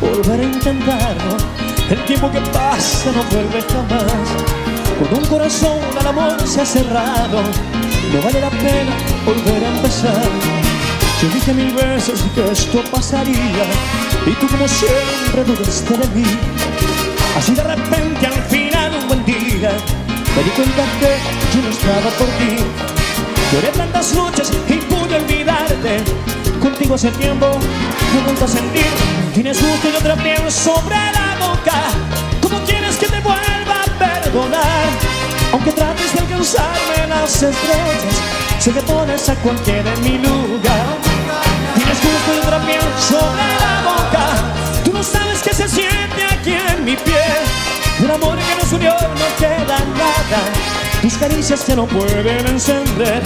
volver a intentarlo. El tiempo que pasa no vuelve jamás. Con un corazón al amor se ha cerrado, no vale la pena volver a empezar. Yo dije mil veces que esto pasaría y tú como siempre dudaste de mí. Así de repente al final un buen día me di cuenta que yo no estaba por ti. Lloré tantas noches y pude olvidarte. Contigo hace tiempo Tienes gusto y otra piel sobre la boca. ¿Cómo quieres que te vuelva a perdonar? Aunque trates de alcanzarme las estrellas, sé que pones a cualquiera en mi lugar. Tienes gusto y otra piel sobre la boca. Tú no sabes qué se siente aquí en mi piel. Un amor que nos unió no queda nada. Tus caricias ya no pueden encender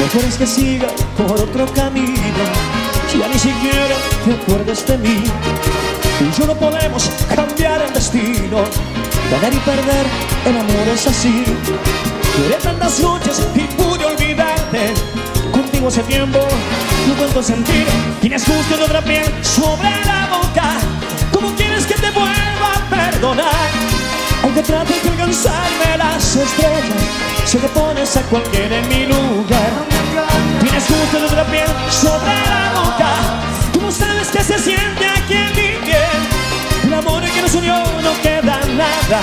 Mejor es que siga por otro camino. Ya ni siquiera te acuerdas de mí. Tú y yo no podemos cambiar el destino. Ganar y perder, el amor es así. Lloré tantas noches y pude olvidarte. Contigo hace tiempo no puedo sentir. Tienes justo de otra piel sobre la boca. ¿Cómo quieres que te vuelva a perdonar? Aunque trates de alcanzarme las estrellas, sé que pones a cualquiera en mi lugar. Tienes justo de otra piel sobre la boca. Tú sabes qué se siente aquí en mi piel. El amor que nos unió no queda nada.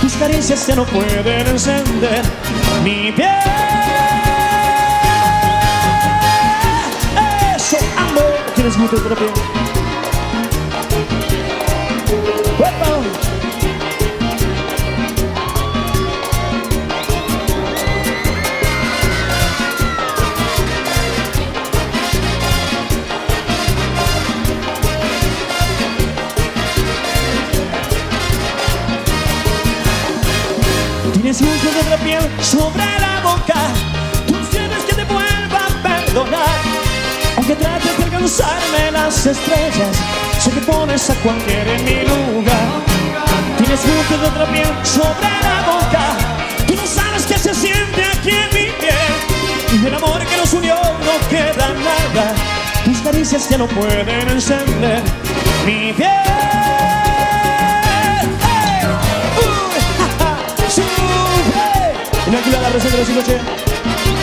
Tus caricias ya no pueden encender mi piel. Eso, amor, tienes mucho otra Tienes mucho de otra piel sobre la boca. Tú sientes que te vuelva a perdonar. Aunque trates de alcanzarme las estrellas, sé que pones a cualquiera en mi lugar. Tienes mucho de otra piel sobre la boca. Tú no sabes qué se siente aquí en mi piel. Y del amor que nos unió no queda nada. Tus caricias ya no pueden encender mi piel. Brasil, Brasil.